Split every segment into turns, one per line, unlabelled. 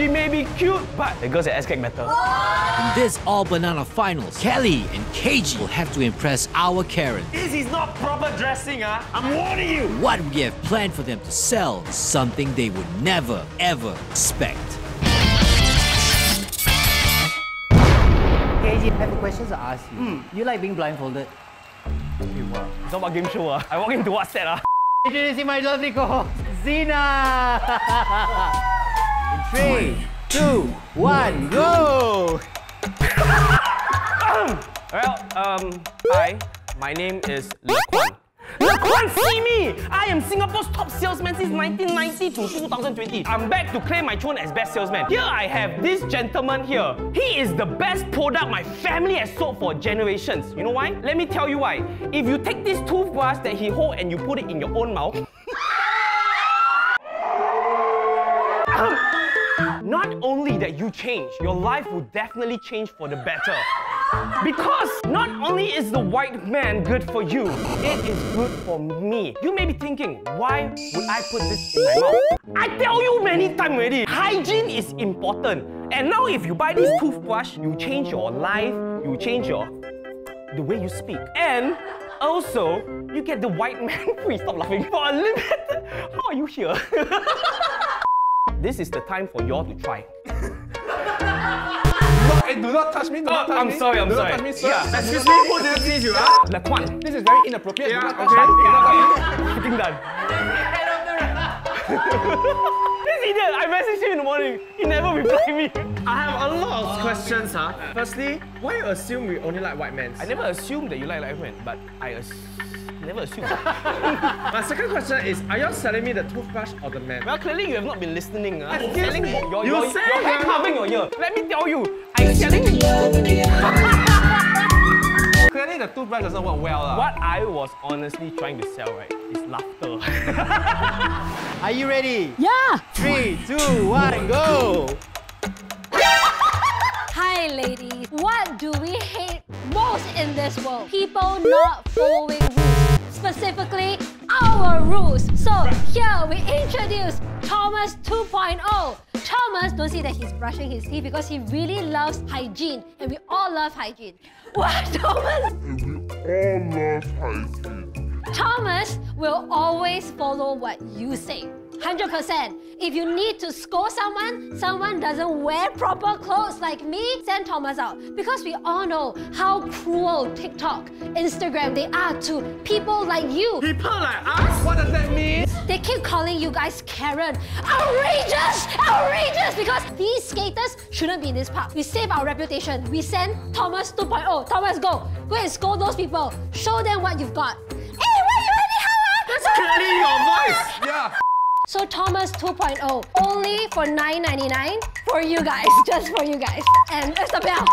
She may be cute, but the girls at SKEC better.
In this all banana finals, Kelly and Keiji will have to impress our Karen.
This is not proper dressing, ah. I'm warning you.
What we have planned for them to sell is something they would never ever expect.
Keiji, I have questions to ask you.
Hmm.
You like being blindfolded?
It's not about game show, ah. I walk into what set, ah.
Introducing my lovely co-host, Zina! Three, two, one, go!
Well, um, hi. My name is Lequan. Lequan, see me! I am Singapore's top salesman since 1990 to 2020. I'm back to claim my throne as best salesman. Here I have this gentleman here. He is the best product my family has sold for generations. You know why? Let me tell you why. If you take this toothbrush that he hold and you put it in your own mouth, you change, your life will definitely change for the better. Because not only is the white man good for you, it is good for me. You may be thinking, why would I put this in my mouth? I tell you many times already, hygiene is important. And now if you buy this toothbrush, you change your life, you change your the way you speak. And also, you get the white man free. Stop laughing. For a limit. How are you here? this is the time for y'all to try.
Hey, do not touch me. Do not
Oh,
touch
I'm
me.
sorry, I'm
do
sorry.
Not touch me, sir.
Yeah.
Excuse me. Who did this you? Huh?
Laquan.
This is very inappropriate.
Yeah,
do not
okay.
touch me. Do not touch me.
Freaking done. this idiot, I messaged him in the morning. He never replied me.
I have a lot of questions, huh? Firstly, why you assume we only like white men?
I never assumed that you like light men, but I as- never assumed.
My second question is, are you selling me the toothbrush or the man?
well, clearly you have not been listening. Uh.
Excuse
selling
me.
Your,
You
your,
said
your head
you-
covering your ear. Let me tell you, I'm selling
Clearly, the toothbrush doesn't work well. lah.
What I was honestly trying to sell, right, is laughter.
Are you ready?
Yeah!
Three, two, one, go!
Hi, ladies. What do we hate most in this world? People not following rules. Specifically, our rules. So here we introduce Thomas 2.0. Thomas, don't see that he's brushing his teeth because he really loves hygiene, and we all love hygiene. What, Thomas? And we all love hygiene. Thomas will always follow what you say. 100%. If you need to score someone, someone doesn't wear proper clothes like me, send Thomas out. Because we all know how cruel TikTok, Instagram they are to people like you.
People like us?
What does that mean?
They keep calling you guys Karen. Outrageous! Outrageous! Because these skaters shouldn't be in this park. We save our reputation. We send Thomas 2.0. Thomas, go. Go and scold those people. Show them what you've got. Hey, why you anyhow?
That's clearly your voice.
Yeah.
So Thomas 2.0, only for $9.99 for you guys, just for you guys. And there's the bell.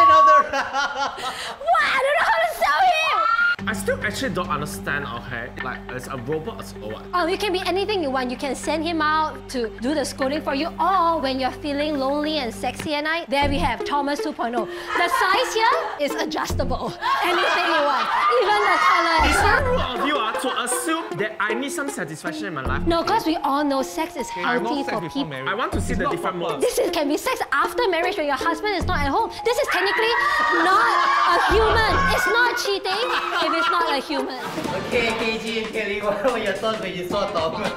End of the round!
What? I don't know how to sell him!
I still actually don't understand, okay? Like, it's a robot or what?
Oh, it can be anything you want. You can send him out to do the scolding for you, or when you're feeling lonely and sexy at night, there we have Thomas 2.0. The size here is adjustable. Anything you want, even the color.
It's very rude of you I need some satisfaction in my life.
No, because we all know sex is
I've
healthy
sex
for people.
married.
I want to see
It's
the different
proper.
modes.
This is, can be sex after marriage when your husband is not at home. This is technically not a human. It's not cheating if it's not a human.
Okay, Keiji Kelly, what were your thoughts when you saw uh, Thomas?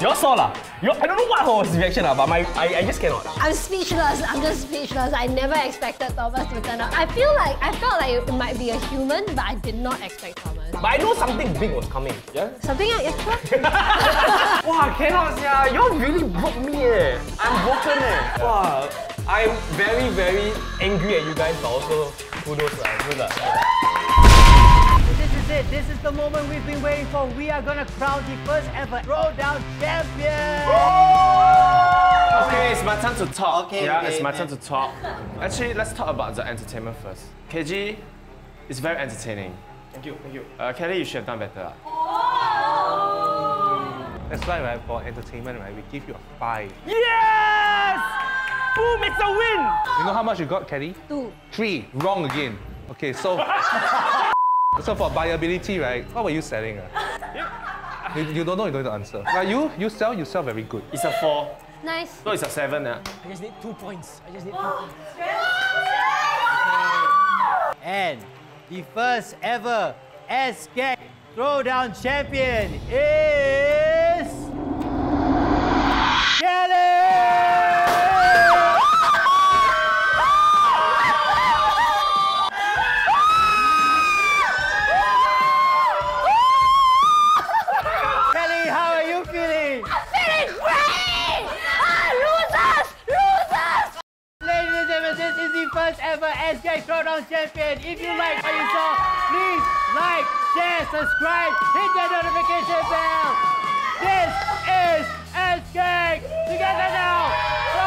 Y'all saw lah. I don't know what was his reaction lah, but my I, I just cannot.
I'm speechless. I'm just speechless. I never expected Thomas to turn up. I feel like I felt like it might be a human, but I did not expect Thomas.
But I know something big was coming. Yeah.
Something like extra?
Wow, cannot yeah. Y'all really broke me eh. I'm broken eh. Wow. I'm very very angry at you guys, but also kudos lah. Good lah.
This is it. This is the moment we've been waiting for. We are gonna crown the first ever Throwdown champion.
Okay, it's my turn to talk.
Okay,
yeah,
okay,
it's my
okay.
turn to talk. Actually, let's talk about the entertainment first. Keiji is very entertaining.
Thank you, thank you.
Uh, Kelly, you should have done better. lah.
That's why, right, for entertainment, right, we give you a five.
Yes! Boom! It's a win.
You know how much you got, Kelly?
Two.
Three. Wrong again. Okay, so. so for viability, right, what were you selling? ah? You, you don't know, you don't need to answer. Like you, you sell, you sell very good.
It's a four.
Nice.
No, it's a seven. Uh.
I just need two points. I just need two points. And the first ever SGAG Throwdown champion is ever SGAG Throwdown champion. If you like what you saw, please like, share, subscribe, hit that notification bell. This is SGAG together now.